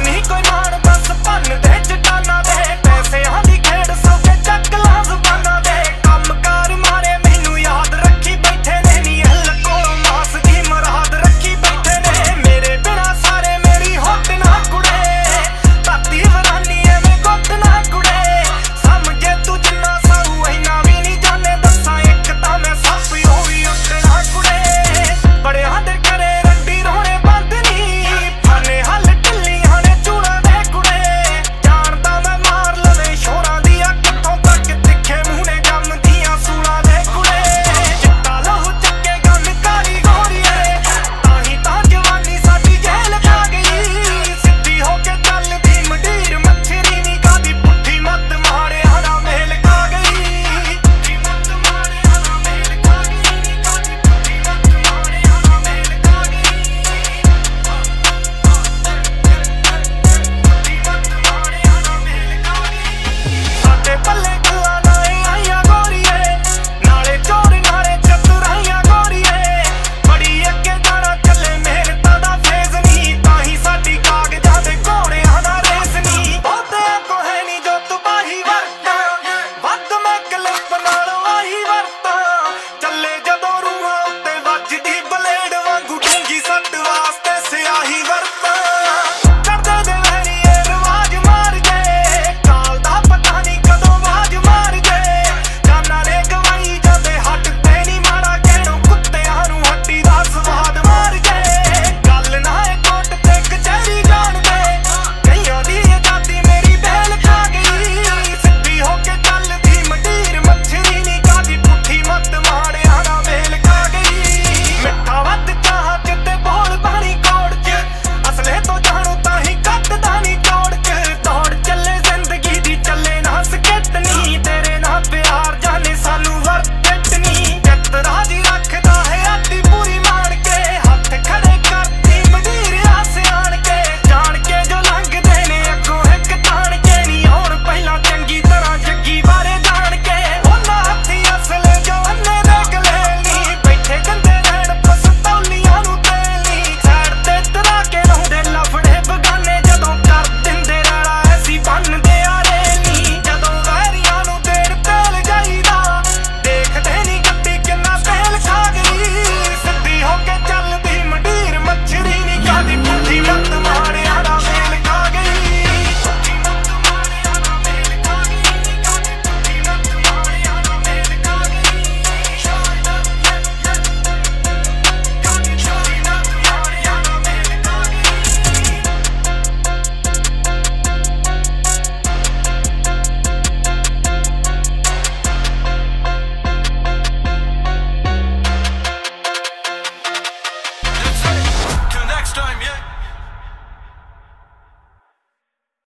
money, he gon' time, yet.